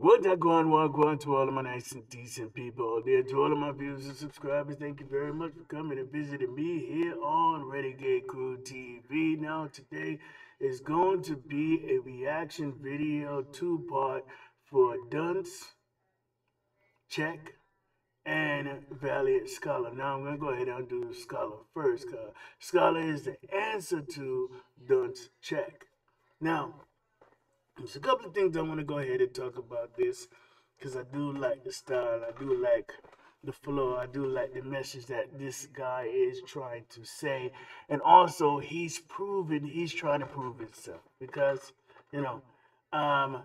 What I go on, what go on to all of my nice and decent people out there, to all of my viewers and subscribers, thank you very much for coming and visiting me here on Renegade Krew TV. Now, today is going to be a reaction video two part for Dunce, Cheque, and Valiant Scholar. Now, I'm going to go ahead and do Scholar first, Scholar is the answer to Dunce, Cheque. Now, there's a couple of things I want to go ahead and talk about this because I do like the style, I do like the flow, I do like the message that this guy is trying to say, and also he's proven he's trying to prove himself because you know, um,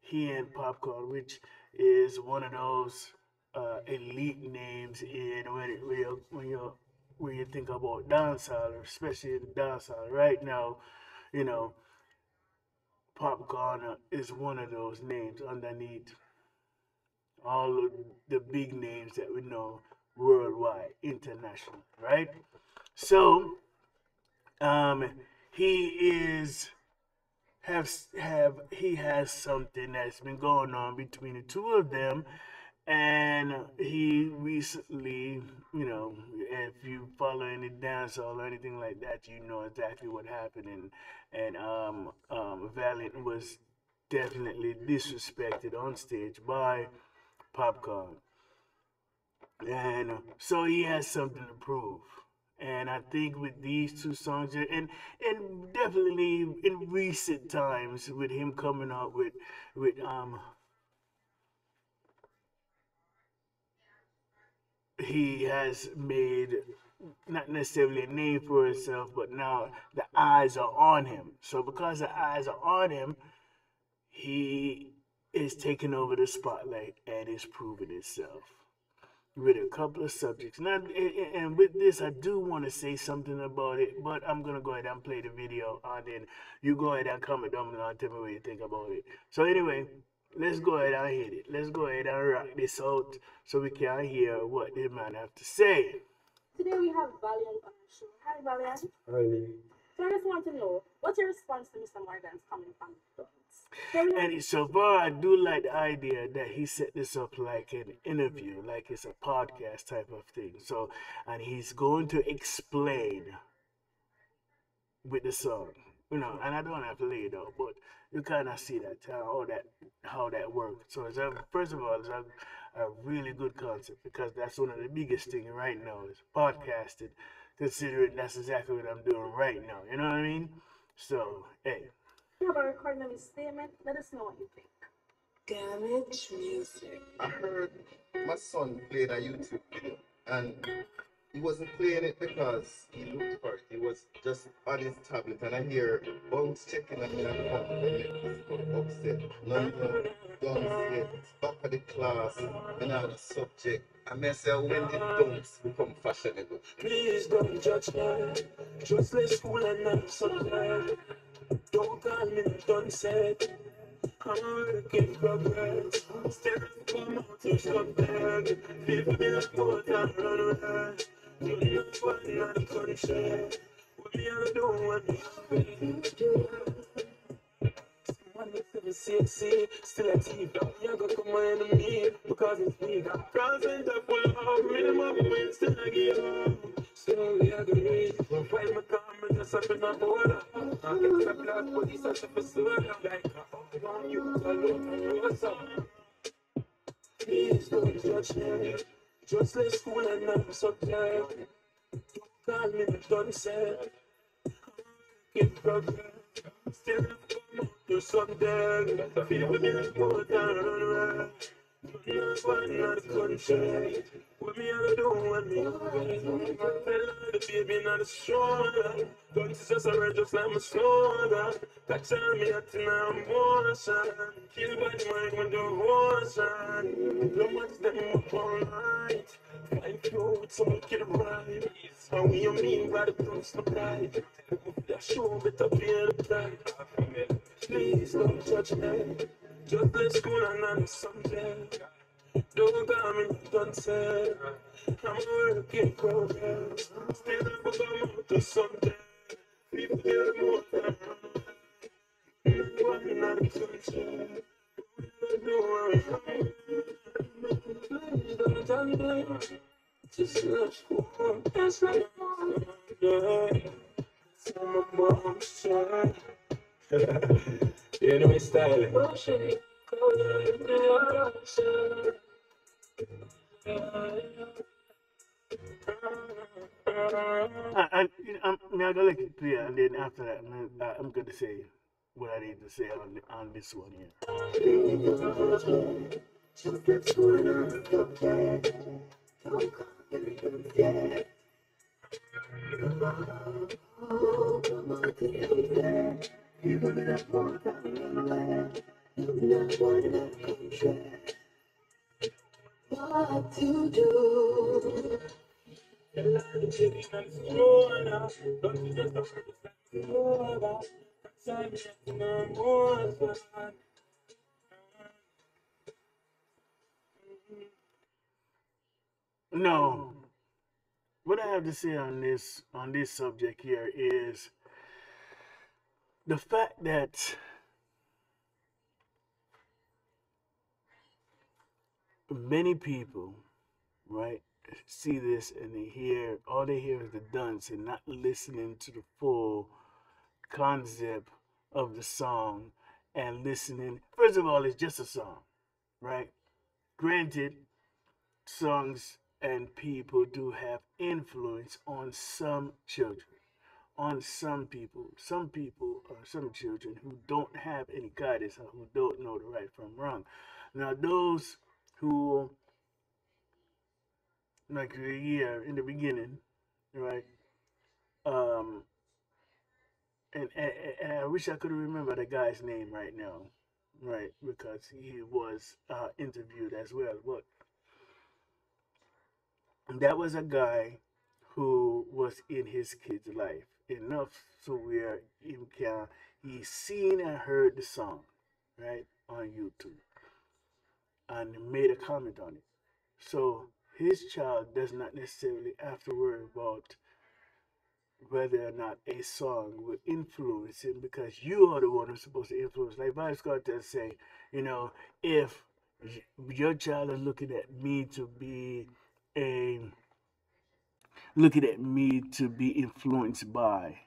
he and Popcaan, which is one of those uh, elite names in when it, when you when you when you think about dancehall, especially the dancehall right now, you know Popcaan is one of those names underneath all of the big names that we know worldwide, international, right? So, um, he is have have he has something that's been going on between the two of them and he recently, you know, if you follow any dancehall or anything like that, you know exactly what happened. And, and um, um, Valiant was definitely disrespected on stage by Popcaan. And so he has something to prove. And I think with these two songs, and and definitely in recent times, with him coming out with with um he has made not necessarily a name for himself, but now the eyes are on him. So because the eyes are on him, he is taking over the spotlight and is proving himself with a couple of subjects. Now, and with this, I do want to say something about it, but I'm gonna go ahead and play the video, and then you go ahead and comment down below and tell me what you think about it. So anyway, let's go ahead and hit it. Let's go ahead and rock this out so we can hear what the man have to say. Today we have Valiant on the show. Hi Valiant. Hi. So I just want to know, what's your response to Mr. Morgan's comment on Dunce? And so far, I do like the idea that he set this up like an interview, like it's a podcast type of thing. So, and he's going to explain with the song you know, and I don't have to lay it out, but you kind of see that uh, how that how that works. So it's a, first of all, it's a, a really good concept because that's one of the biggest things right now is podcasting. Considering that's exactly what I'm doing right now, you know what I mean? So hey. You have a recording of his statement. Let us know what you think. Damage music. I heard my son played a YouTube video and he wasn't playing it because he looked for it. He was just on his tablet, and I hear bounce checking at me and I'm upset. London, don't it. Back of the class, and on the subject. I may say when did dunks become fashionable? Please don't judge me. Just let school and not subject. Don't call me done said. I'm working progress. Still come out to subject. People be like, what I'm gonna I when still a thief. You go come my because it's me. Got present up full of minimum wins still I give up. Slowly I go read, find my camera just up in the border. I get a black police at the soda. Like I want you look what's up. Please don't judge me. Just let school and not subject. Call me the done said. In progress. Still come to something. Feel me more than run Not one not country. Me I do when me Tell the baby not a stronger. Don't just a just like my slogan. Catch on me at now motion. Kill by the mind when the motion. No much them up all night. Find you with some kid right. And we you mean by the close to pride. That show better be the pride. Please don't judge me. Just let school and on something. Don't call me done. I'm a work in. Still out to something. People get more than one not a country. to do. Please don't me. Just let's go. That's like, yeah. It's on my mom's side. you know my style. I, I, I'm, I let you clear, and then after that, I, I'm gonna say what I need to say on on this one here. What to do? No, what I have to say on this on this subject here is the fact that many people, right, see this and they hear all they hear is the dunce and not listening to the full concept of the song and listening. First of all, it's just a song, right? Granted, songs and people do have influence on some children, on some people. Some people or some children who don't have any guidance or who don't know the right from wrong. Now, those who, like a year in the beginning, right? Um, and, and, and I wish I could remember the guy's name right now, right? Because he was uh, interviewed as well. But that was a guy who was in his kid's life enough so where you can he seen and heard the song right on YouTube and made a comment on it. So his child does not necessarily have to worry about whether or not a song will influence him because you are the one who's supposed to influence. Like Vybz Kartel say, you know, if your child is looking at me to be a looking at me to be influenced by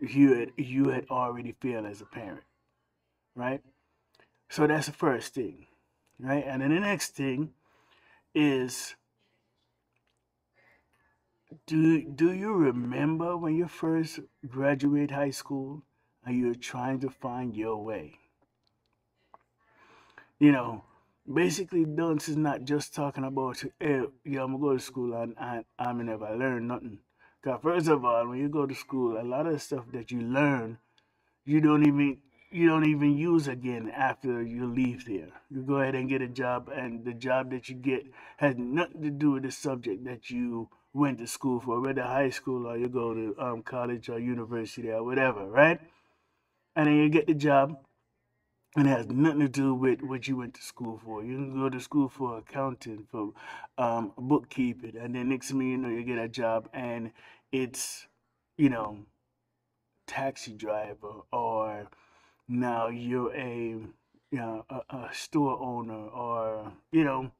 you had you had already failed as a parent, right? So that's the first thing, right? And then the next thing is do do you remember when you first graduate high school and you're trying to find your way? You know, basically dunce is not just talking about hey, yeah, I'm gonna go to school and, and I'm gonna never learn nothing. Cause first of all, when you go to school, a lot of stuff that you learn you don't even you don't even use again after you leave there. You go ahead and get a job, and the job that you get has nothing to do with the subject that you went to school for, whether high school or you go to um, college or university or whatever, right? And then you get the job, and it has nothing to do with what you went to school for. You can go to school for accounting, for um, bookkeeping, and then next thing you know, you get a job, and it's you know taxi driver or now you're a you know a, a store owner or you know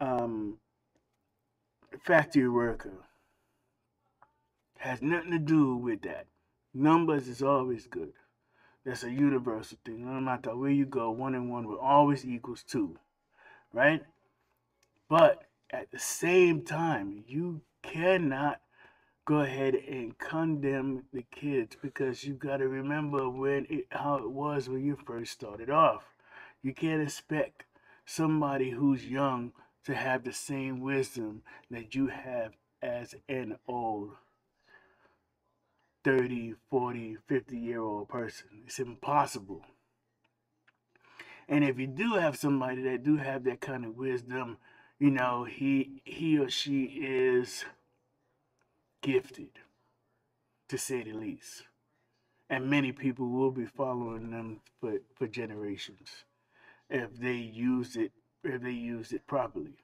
um factory worker has nothing to do with that. Numbers is always good. That's a universal thing. No matter where you go one and one will always equals two right? But at the same time you cannot go ahead and condemn the kids because you got to remember when it, how it was when you first started off. You can't expect somebody who's young to have the same wisdom that you have as an old 30, 40, 50 year old person. It's impossible. And if you do have somebody that do have that kind of wisdom, you know, he he or she is gifted to say the least. And many people will be following them for, for generations if they use it if they use it properly.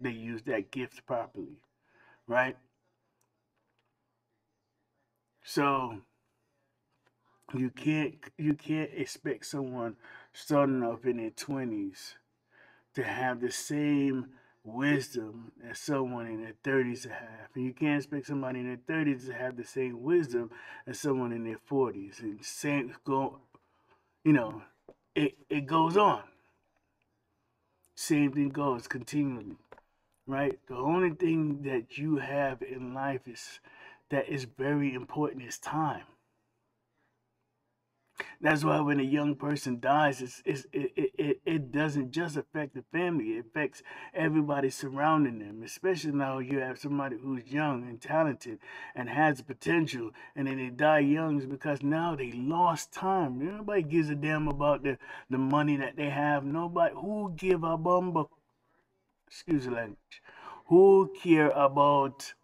They use that gift properly. Right? So You can't you can't expect someone starting off in their twenties to have the same wisdom as someone in their thirties have. And you can't expect somebody in their thirties to have the same wisdom as someone in their forties. And same go you know, it, it goes on. Same thing goes continually. Right? The only thing that you have in life is that is very important is time. That's why when a young person dies, it's, it's, it, it, it it doesn't just affect the family, it affects everybody surrounding them, especially now you have somebody who's young and talented and has potential, and then they die young because now they lost time. Nobody gives a damn about the, the money that they have. Nobody who give a bumper, excuse the language, who care about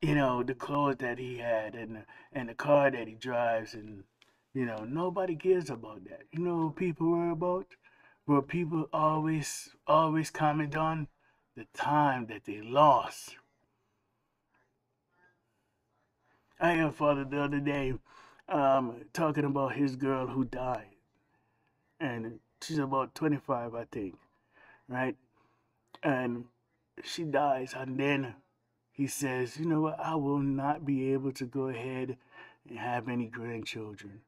you know the clothes that he had and the, and the car that he drives and you know, nobody cares about that. You know what people worry about? What people always always comment on? The time that they lost. I had a father the other day um, talking about his girl who died. And she's about 25, I think, right? And she dies, and then he says, You know what? I will not be able to go ahead and have any grandchildren.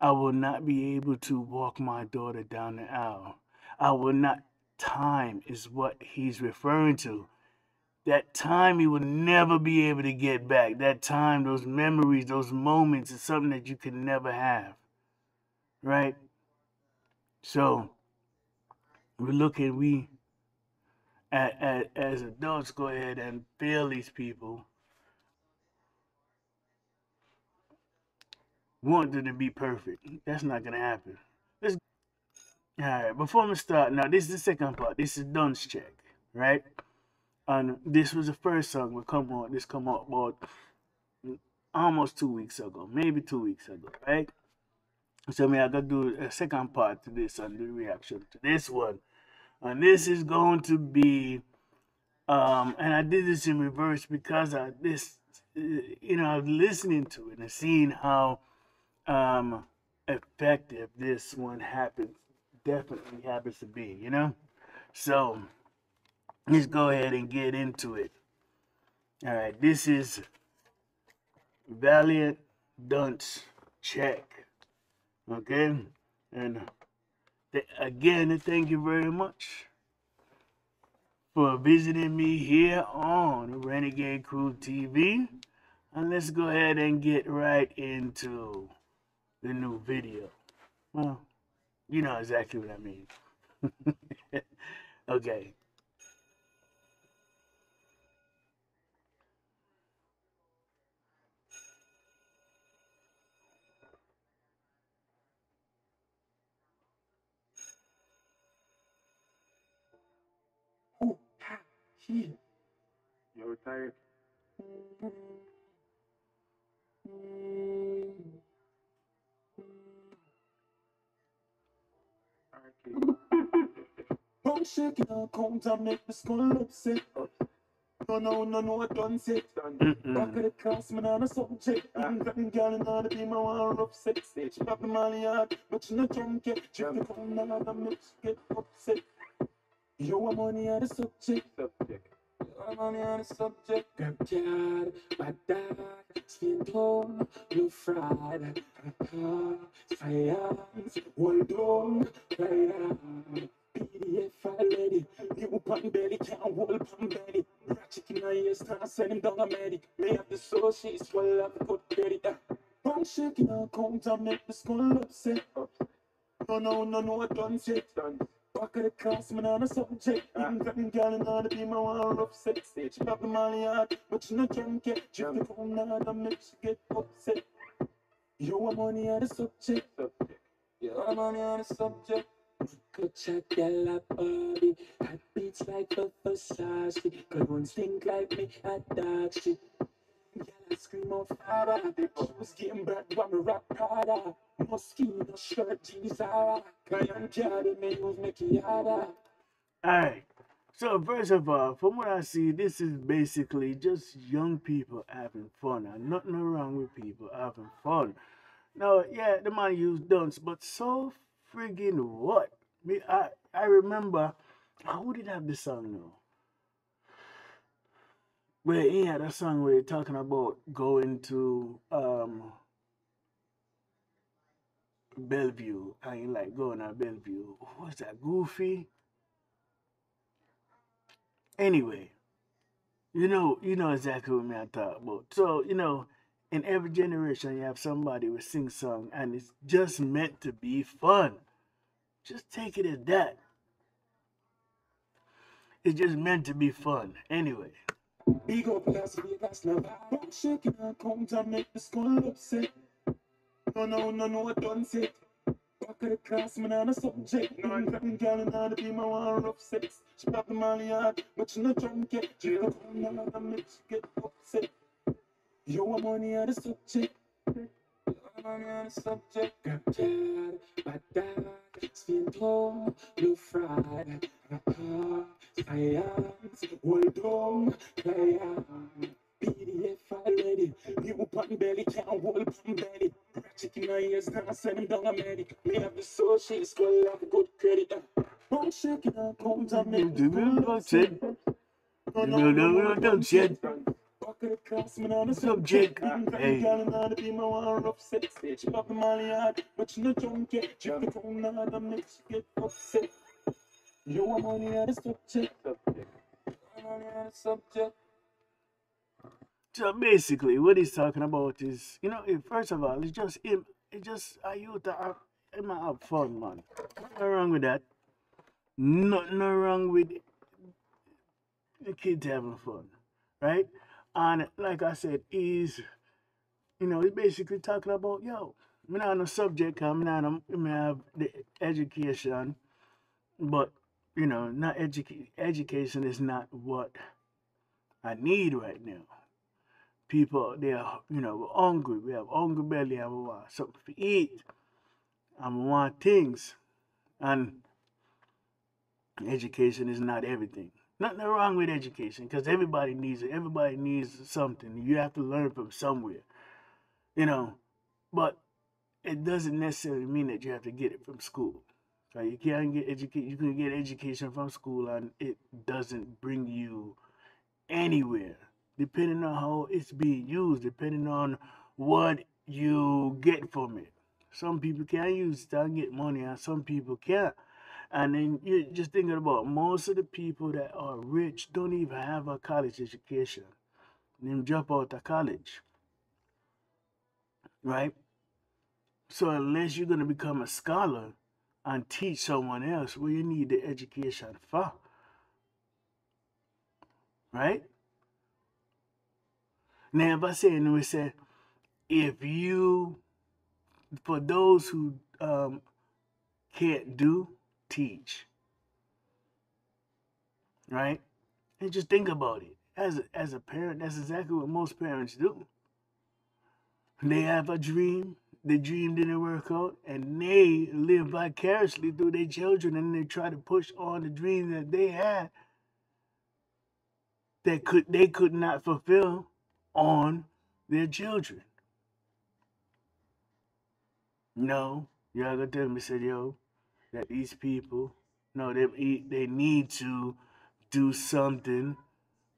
I will not be able to walk my daughter down the aisle. I will not. Time is what he's referring to. That time he will never be able to get back. That time, those memories, those moments is something that you can never have. Right? So, we're looking, we at, at, as adults go ahead and fail these people, want them to be perfect. That's not to happen. Let's All right, before we start, now this is the second part. This is Dunce Cheque, right? And this was the first song we come on. This come out about almost two weeks ago, maybe two weeks ago, right? So me, I gotta do a second part to this and the reaction to this one. And this is going to be, um, and I did this in reverse because I this, you know, I was listening to it and seeing how um effective this one happens definitely happens to be, you know? So let's go ahead and get into it. All right, this is Valiant Dunce Cheque. Okay? And th- again, thank you very much for visiting me here on Renegade Krew TV. And let's go ahead and get right into the new video. Well, you know exactly what I mean. okay. Ooh, ha, he. You're retired. Don't shake out, come to make the skull upset. No, no, no, no, I done say Back of the class, man, on a subject. I'm getting girl in order to be my one rough sex. She pop the money hard, but she no drunk yet. Drink the phone now, that makes you get upset. You want money on the subject. Subject. You want money on the subject. Grab card, my dad, skin tone, blue fried. Fire, hold on, fire. PDF file ready. New pan belly, can't hold pan belly. Ratchet in my ears, can't send him down a medic. May have the soul, she's well up, good credit. Don't shake it out, come to make the skull upset. No, no, no, no, I done say done. Back of the class, man, on a subject. Getting girl order to be my one rough sex. She pop the money hard, but she no drunk. Drink the phone now, that makes you get upset. You want money on the subject. You want money on the subject. Good chat, girl, a body. Hot beats like a Versace. Good ones think like me, at dark shit. Girl, I scream out father. She was getting back when me rap harder. Mosquito shirt, jeans, Zara. Cayenne carry me use make it harder. So first of all, from what I see, this is basically just young people having fun. And nothing wrong with people having fun. Now, yeah, the man used dunce, but so friggin' what? Me, I I remember who did have the song now? Where he had a song where he talking about going to um Bellevue I he like going to Bellevue. What's that? Goofy? Anyway, you know, you know exactly what me I talk about. So, you know, in every generation you have somebody who sing song and it's just meant to be fun. Just take it as that. It's just meant to be fun. Anyway. Up Las Vegas now. Back shaking and come to make the skull upset. No, no, no, no, don't say. Back of the class, man, on a subject. I'm grabbing gal and all the people want rough sex. She pop the molly hard, but she not drunk yet. She don't come down and make she get upset. Want money on the subject. Money on the subject. Grab bad dad, spin plum, blue fried. Science, hold on, fire. PDF already. New pan belly, can't hold pan belly. Chicken ears, now send him down a medic. Me have the soul, she's going have good credit. Don't shake it up, comes and make the girl upset. No, no, no, no, don't shit. Back of on the subject. Hey. Hey. Girl, and all the people molly hard, but drunk yet. Drop the phone, makes she get upset. You want money on the subject. Money subject. So basically, what he's talking about is, you know, first of all, it's just him. It's just a youth that have, him have fun, man. Nothing wrong with that. Nothing wrong with the kids having fun, right? And like I said, he's, you know, he's basically talking about, yo, I'm not on a subject, I'm not on, I have the education, but, you know, not educa- education is not what I need right now. People, they are, you know, hungry. We have hungry belly and we want something to eat. And we want things. And education is not everything. Nothing wrong with education because everybody needs it. Everybody needs something. You have to learn from somewhere, you know. But it doesn't necessarily mean that you have to get it from school. You can't get educate. You can get education from school, and it doesn't bring you anywhere. Depending on how it's being used, depending on what you get from it. Some people can use it and get money, and some people can't. And then you're just thinking about most of the people that are rich don't even have a college education. Them drop out of college, right? So unless you're gonna become a scholar and teach someone else, well, you need the education for, right? Now, if I say, and we say, if you, for those who um, can't do, teach, right? And just think about it. As a, as a parent, that's exactly what most parents do. They have a dream, the dream didn't work out, and they live vicariously through their children and they try to push on the dream that they had that could they could not fulfill on their children. No, y'all gonna tell me, said yo, that these people, no, they they need to do something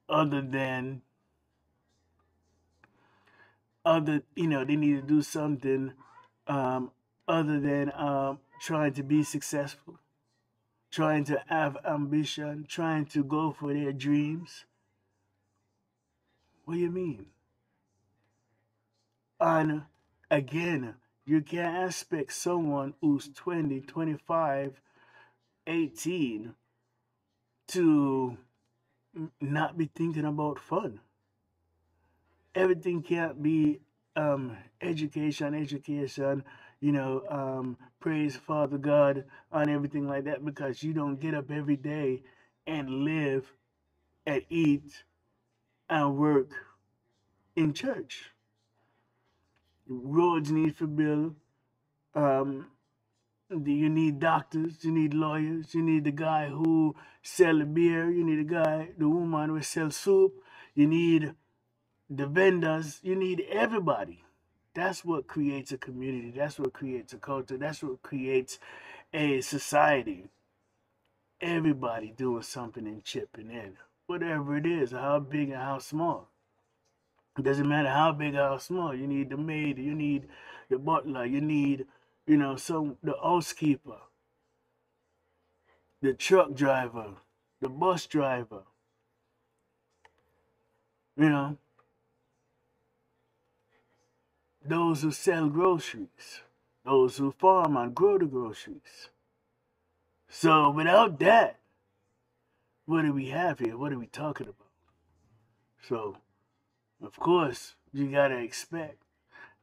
other than other, you know, they need to do something um, other than um, trying to be successful, trying to have ambition, trying to go for their dreams. What do you mean? And again, you can't expect someone who's 20, 25, 18 to not be thinking about fun. Everything can't be um, education, education, you know, um, praise Father God, and everything like that because you don't get up every day and live and eat and work in church. Roads need to build. Um, you need doctors, you need lawyers, you need the guy who sell beer, you need the guy, the woman who sell soup, you need the vendors, you need everybody. That's what creates a community. That's what creates a culture. That's what creates a society. Everybody doing something and chipping in, whatever it is, how big and how small. It doesn't matter how big or how small. You need the maid, you need the butler, you need, you know, some the housekeeper, the truck driver, the bus driver. You know, those who sell groceries, those who farm and grow the groceries. So without that, what do we have here? What are we talking about? So, of course, you gotta expect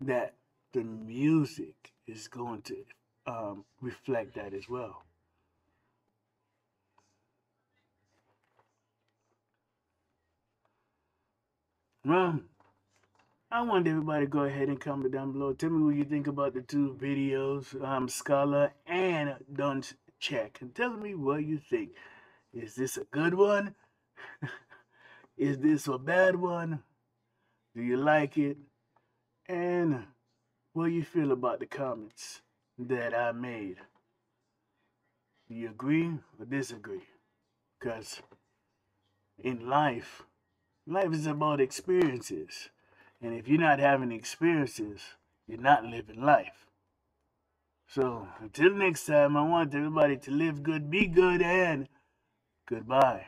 that the music is going to um, reflect that as well. Well, I want everybody to go ahead and comment down below. Tell me what you think about the two videos, um, Scholar and Don't Check, and tell me what you think. Is this a good one? Is this a bad one? Do you like it? And what do you feel about the comments that I made? Do you agree or disagree? Because in life, life is about experiences. And if you're not having experiences, you're not living life. So until next time, I want everybody to live good, be good, and goodbye.